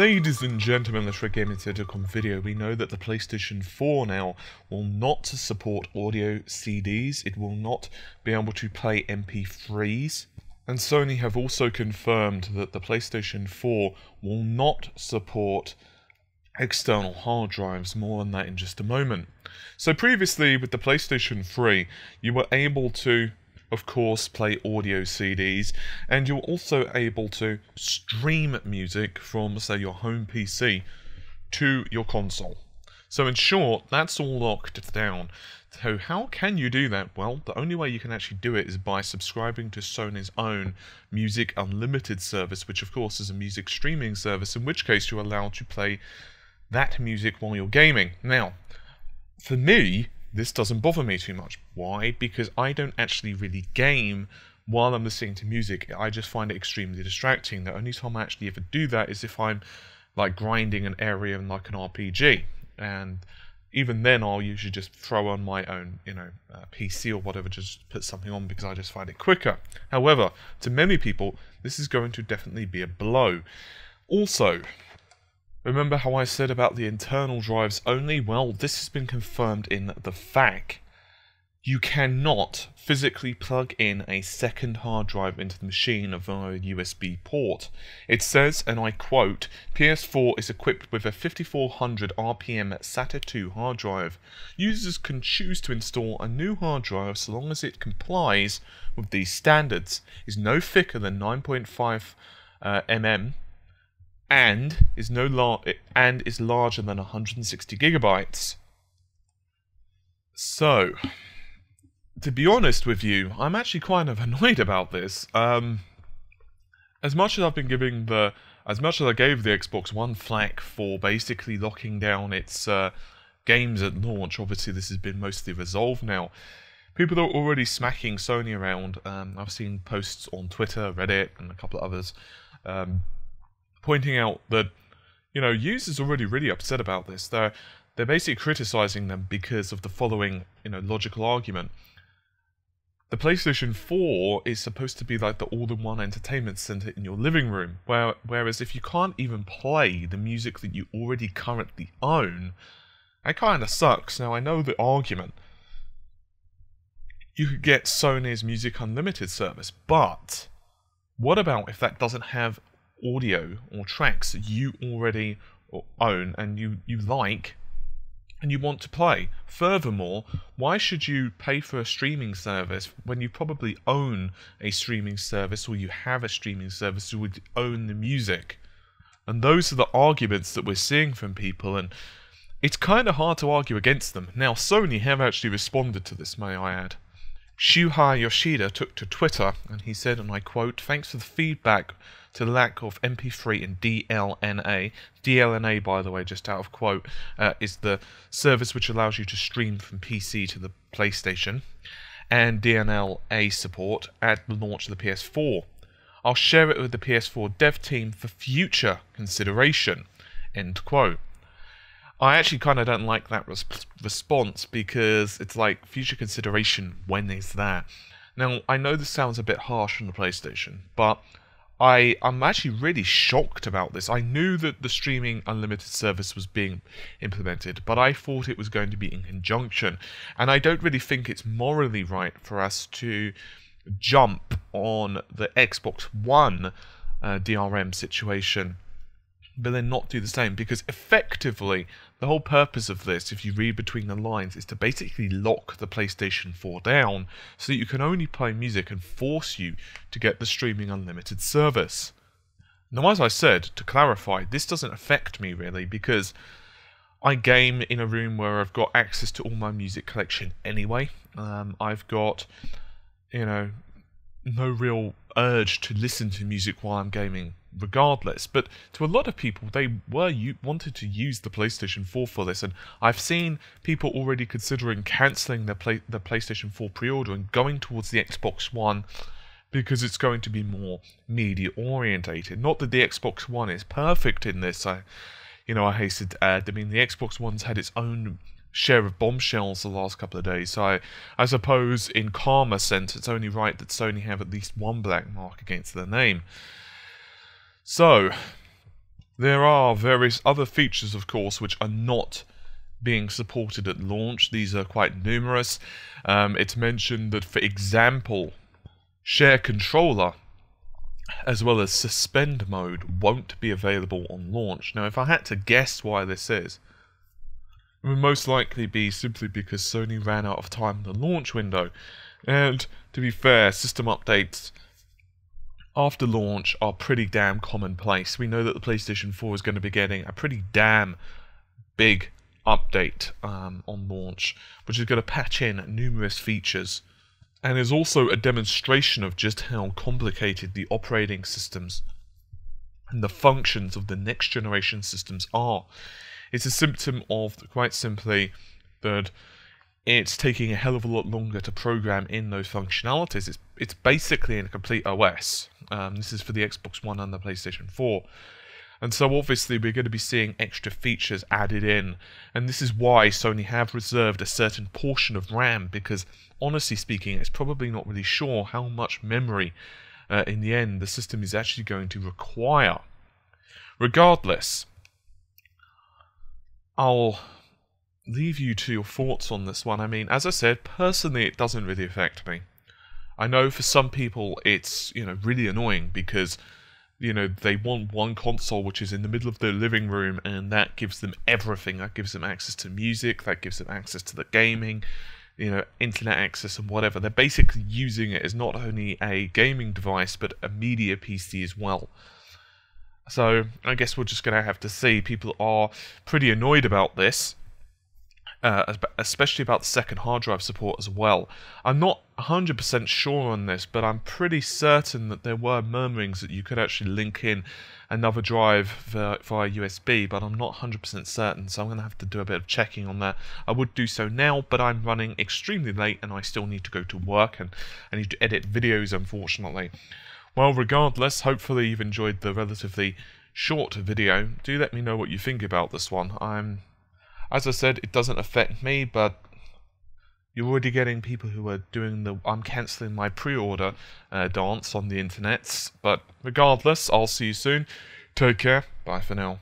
Ladies and gentlemen, let's Red Gaming Intercom video. We know that the PlayStation 4 now will not support audio CDs. It will not be able to play MP3s. And Sony have also confirmed that the PlayStation 4 will not support external hard drives. More on that in just a moment. So previously with the PlayStation 3, you were able to of course, play audio CDs, and you're also able to stream music from, say, your home PC to your console. So, in short, that's all locked down. So, how can you do that? Well, the only way you can actually do it is by subscribing to Sony's own Music Unlimited service, which, of course, is a music streaming service, in which case you're allowed to play that music while you're gaming. Now, for me, this doesn't bother me too much. Why? Because I don't actually really game while I'm listening to music. I just find it extremely distracting. The only time I actually ever do that is if I'm like grinding an area in like an RPG. And even then, I'll usually just throw on my own, you know, uh, PC or whatever, just put something on because I just find it quicker. However, to many people, this is going to definitely be a blow. Also, Remember how I said about the internal drives only? Well, this has been confirmed in the FAQ. You cannot physically plug in a second hard drive into the machine via a USB port. It says, and I quote, PS4 is equipped with a 5400 RPM SATA 2 hard drive. Users can choose to install a new hard drive so long as it complies with these standards, is no thicker than 9.5 uh, mm and is no lar- and is larger than 160 gigabytes. So, to be honest with you, I'm actually kind of annoyed about this. Um, as much as I've been giving the, as much as I gave the Xbox One flack for basically locking down its uh, games at launch, obviously this has been mostly resolved now. People are already smacking Sony around. Um, I've seen posts on Twitter, Reddit, and a couple of others. Um, pointing out that you know users are already really upset about this. They're they're basically criticizing them because of the following you know logical argument. The PlayStation 4 is supposed to be like the all-in-one entertainment center in your living room, where, whereas if you can't even play the music that you already currently own, that kind of sucks. Now I know the argument. You could get Sony's Music Unlimited service, but what about if that doesn't have audio or tracks that you already own and you, you like and you want to play. Furthermore, why should you pay for a streaming service when you probably own a streaming service or you have a streaming service who would own the music? And those are the arguments that we're seeing from people and it's kind of hard to argue against them. Now, Sony have actually responded to this, may I add. Shuhei Yoshida took to Twitter and he said, and I quote, Thanks for the feedback to the lack of MP3 and DLNA. DLNA, by the way, just out of quote, uh, is the service which allows you to stream from PC to the PlayStation, and DLNA support at the launch of the PS4. I'll share it with the PS4 dev team for future consideration. End quote. I actually kind of don't like that res- response because it's like future consideration. When is that? Now I know this sounds a bit harsh on the PlayStation, but I I'm actually really shocked about this. I knew that the streaming unlimited service was being implemented, but I thought it was going to be in conjunction, and I don't really think it's morally right for us to jump on the Xbox One uh, DRM situation but then not do the same because effectively the whole purpose of this if you read between the lines is to basically lock the PlayStation 4 down so that you can only play music and force you to get the streaming unlimited service. Now as I said, to clarify, this doesn't affect me really because I game in a room where I've got access to all my music collection anyway. Um, I've got, you know, no real urge to listen to music while I'm gaming regardless. But to a lot of people, they were you wanted to use the PlayStation 4 for this, and I've seen people already considering cancelling their play the PlayStation 4 pre-order and going towards the Xbox One because it's going to be more media orientated. Not that the Xbox One is perfect in this. I, you know, I hasten to add. I mean, the Xbox One's had its own share of bombshells the last couple of days. So I, I suppose in karma sense, it's only right that Sony have at least one black mark against their name. So, There are various other features, of course, which are not being supported at launch. These are quite numerous. Um, it's mentioned that, for example, Share Controller as well as Suspend mode won't be available on launch. Now, if I had to guess why this is, it would most likely be simply because Sony ran out of time in the launch window. And to be fair, system updates after launch are pretty damn commonplace. We know that the PlayStation 4 is going to be getting a pretty damn big update um, on launch, which is going to patch in numerous features and is also a demonstration of just how complicated the operating systems and the functions of the next generation systems are. It's a symptom of, quite simply, that it's taking a hell of a lot longer to program in those functionalities. It's, it's basically in a complete OS. Um, this is for the Xbox One and the PlayStation 4. And so obviously we're going to be seeing extra features added in. And this is why Sony have reserved a certain portion of RAM because honestly speaking it's probably not really sure how much memory uh, in the end the system is actually going to require. Regardless, I'll leave you to your thoughts on this one. I mean, as I said, personally it doesn't really affect me. I know for some people it's, you know, really annoying because you know they want one console which is in the middle of their living room and that gives them everything. That gives them access to music. That gives them access to the gaming you know internet access and whatever. They're basically using it as not only a gaming device but a media pc as well. So i guess we're just going to have to see. People are pretty annoyed about this uh, especially about the second hard drive support as well. I'm not 100% sure on this, but I'm pretty certain that there were murmurings that you could actually link in another drive via, via USB, but I'm not 100% certain, so I'm going to have to do a bit of checking on that. I would do so now, but I'm running extremely late and I still need to go to work and I need to edit videos, unfortunately. Well, regardless, hopefully you've enjoyed the relatively short video. Do let me know what you think about this one. I'm as I said, it doesn't affect me, but you're already getting people who are doing the I'm cancelling my pre-order uh, dance on the internet. But regardless, I'll see you soon. Take care. Bye for now.